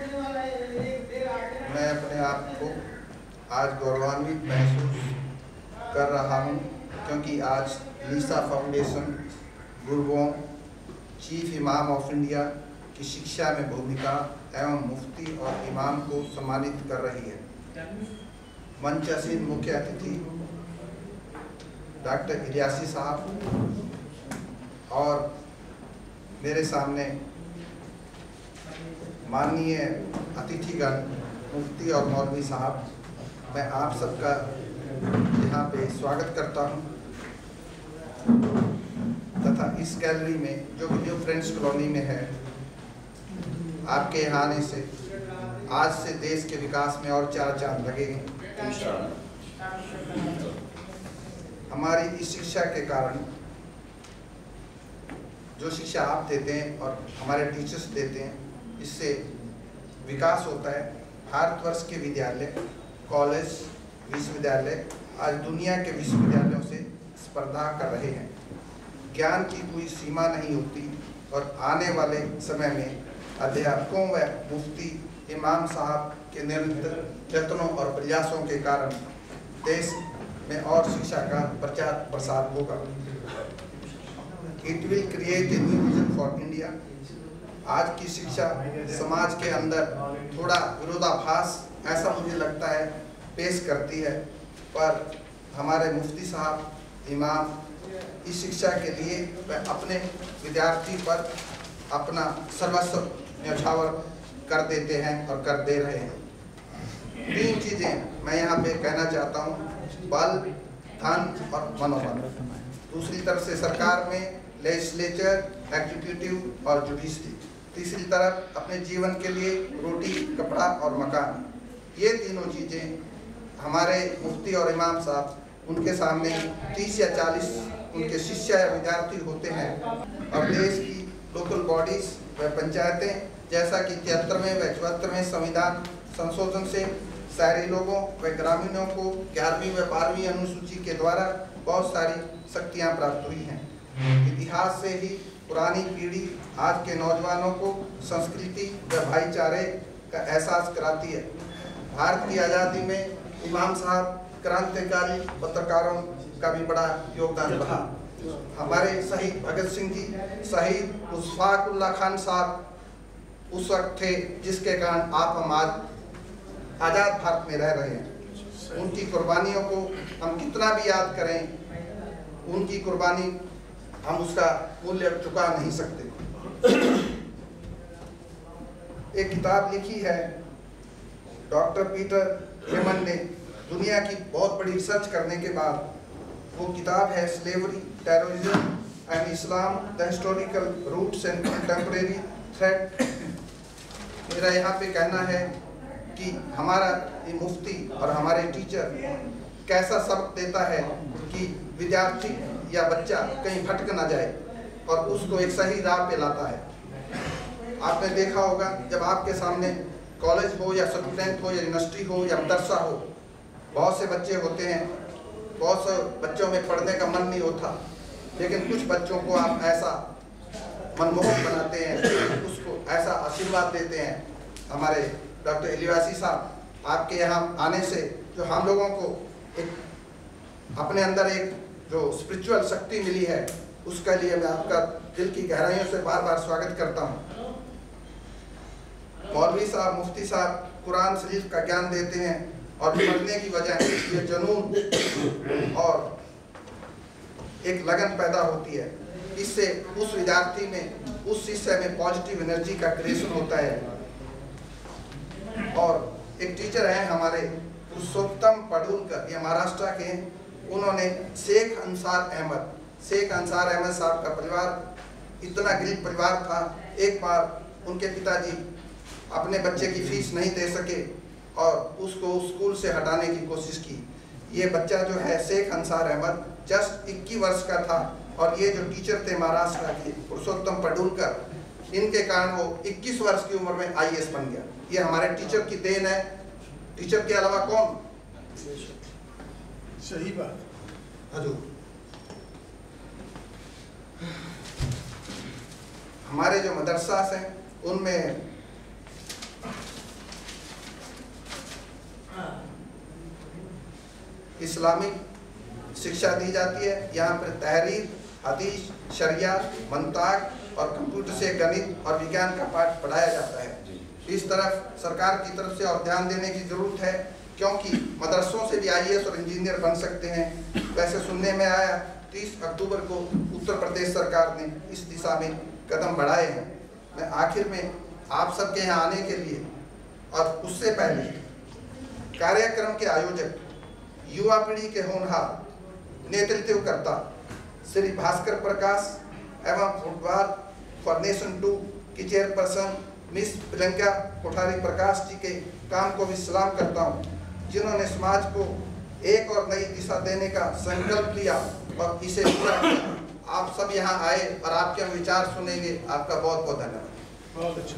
मैं अपने आप को आज गौरवान्वित महसूस कर रहा हूँ, क्योंकि आज लीसा फाउंडेशन गुरुओं चीफ इमाम ऑफ़ इंडिया की शिक्षा में भूमिका एवं मुफ्ती और इमाम को सम्मानित कर रही है। मंचासीन मुख्य अतिथि डॉक्टर इलियासी साहब और मेरे सामने माननीय अतिथिगण, मुफ्ती और मौलवी साहब, मैं आप सबका यहाँ पे स्वागत करता हूँ। तथा इस गैलरी में, जो कि न्यू फ्रेंड्स कॉलोनी में है, आपके यहाँ आने से, आज से देश के विकास में और चार चाँद लगेंगे हमारी इस शिक्षा के कारण, जो शिक्षा आप देते हैं और हमारे टीचर्स देते हैं इससे विकास होता है। भारतवर्ष के विद्यालय, कॉलेज, विश्वविद्यालय, आज दुनिया के विश्वविद्यालयों से स्पर्धा कर रहे हैं। ज्ञान की कोई सीमा नहीं होती और आने वाले समय में अध्यापकों व मुफ्ती इमाम साहब के निरंतर यत्नों और प्रयासों के कारण देश में और शिक्षा का प्रचार प्रसार होगा। It will create a new vision for India आज की शिक्षा समाज के अंदर थोड़ा विरोधाभास ऐसा मुझे लगता है, पेश करती है। पर हमारे मुफ्ती साहब, इमाम, इस शिक्षा के लिए अपने विद्यार्थी पर अपना सर्वस्व न्यौछावर कर देते हैं और कर दे रहे हैं। तीन चीज़ें मैं यहाँ पे कहना चाहता हूँ। बल, धन और मनोबल। दूसरी तरफ़ से सरकार में लेजिस्लेचर एग्जीक्यूटिव और जुडिशरी तीसरी तरफ़ अपने जीवन के लिए रोटी, कपड़ा और मकान। ये तीनों चीज़ें हमारे मुफ्ती और इमाम साहब, उनके सामने तीस या चालीस उनके शिष्य या विद्यार्थी होते हैं। और देश की लोकल बॉडीज व पंचायतें, जैसा कि तिहत्तरवें व चौहत्तरवें संविधान संशोधन से शहरी लोगों व ग्रामीणों को ग्यारहवीं व बारहवीं अनुसूची के द्वारा बहुत सारी शक्तियाँ प्राप्त हुई हैं। इतिहास से ही पुरानी पीढ़ी आज के नौजवानों को संस्कृति व भाईचारे का एहसास कराती है। भारत की आज़ादी में इमाम साहब क्रांतिकारी पत्रकारों का भी बड़ा योगदान रहा। हमारे शहीद भगत सिंह जी, शहीद मुशफाकुल्ला खान साहब उस वक्त थे जिसके कारण आप हम आज आज़ाद भारत में रह रहे हैं। उनकी कुर्बानियों को हम कितना भी याद करें, उनकी कुर्बानी हम उसका मूल्य चुका नहीं सकते। एक किताब लिखी है, डॉक्टर पीटर हेमन ने दुनिया की बहुत बड़ी रिसर्च करने के बाद, वो किताब है slavery, terrorism and Islam, the historical roots and contemporary threat. मेरा यहाँ पे कहना है कि हमारा ये मुफ्ती और हमारे टीचर कैसा सबक देता है कि विद्यार्थी या बच्चा कहीं भटक ना जाए और उसको एक सही राह पे लाता है। आपने देखा होगा, जब आपके सामने कॉलेज हो या स्टूडेंट हो या यूनिवर्सिटी हो या मदरसा हो, बहुत से बच्चे होते हैं, बहुत से बच्चों में पढ़ने का मन नहीं होता, लेकिन कुछ बच्चों को आप ऐसा मनमोहक बनाते हैं, उसको ऐसा आशीर्वाद देते हैं। हमारे डॉक्टर एलिवासी साहब आपके यहाँ आने से जो हम लोगों को एक अपने अंदर एक जो स्पिरिचुअल शक्ति मिली है, उसके लिए मैं आपका दिल की गहराइयों से बार बार स्वागत करता हूँ। मौलवी साहब, मुफ्ती साहब कुरान शरीफ का ज्ञान देते हैं और पढ़ने की वजह ये जुनून और एक लगन पैदा होती है। इससे उस विद्यार्थी में, उस शिष्य में पॉजिटिव एनर्जी का क्रिएशन होता है। और एक टीचर है हमारे, पुरुषोत्तम पडुलकर, ये महाराष्ट्र के उन्होंने शेख अंसार अहमद, शेख अंसार अहमद साहब का परिवार, इतना गरीब परिवार था, एक बार उनके पिताजी अपने बच्चे की फ़ीस नहीं दे सके और उसको स्कूल से हटाने की कोशिश की। ये बच्चा जो है, शेख अंसार अहमद, जस्ट 21 वर्ष का था और ये जो टीचर थे महाराष्ट्र के पुरुषोत्तम पडुलकर, इनके कारण वो 21 वर्ष की उम्र में आईएएस बन गया। ये हमारे टीचर की देन है। टीचर के अलावा कौन? सही बात हजू हमारे जो मदरसा हैं उनमें इस्लामिक शिक्षा दी जाती है। यहाँ पर तहरीर हदीस शरिया मनताक और कंप्यूटर से गणित और विज्ञान का पाठ पढ़ाया जाता है। इस तरफ़ सरकार की तरफ़ से और ध्यान देने की ज़रूरत है क्योंकि मदरसों से भी आईएएस और इंजीनियर बन सकते हैं। वैसे सुनने में आया 30 अक्टूबर को उत्तर प्रदेश सरकार ने इस दिशा में कदम बढ़ाए हैं। मैं आखिर में आप सबके यहाँ आने के लिए और उससे पहले कार्यक्रम के आयोजक, युवा पीढ़ी के होनहार, नेतृत्वकर्ता श्री भास्कर प्रकाश एवं फुटबॉल फॉर नेशन टू की चेयरपर्सन मिस प्रियंका कोठारी प्रकाश जी के काम को भी सलाम करता हूँ। जिन्होंने समाज को एक और नई दिशा देने का संकल्प लिया और इसे पूरा किया। आप सब यहाँ आए और आपके हम विचार सुनेंगे। आपका बहुत बहुत धन्यवाद। बहुत अच्छा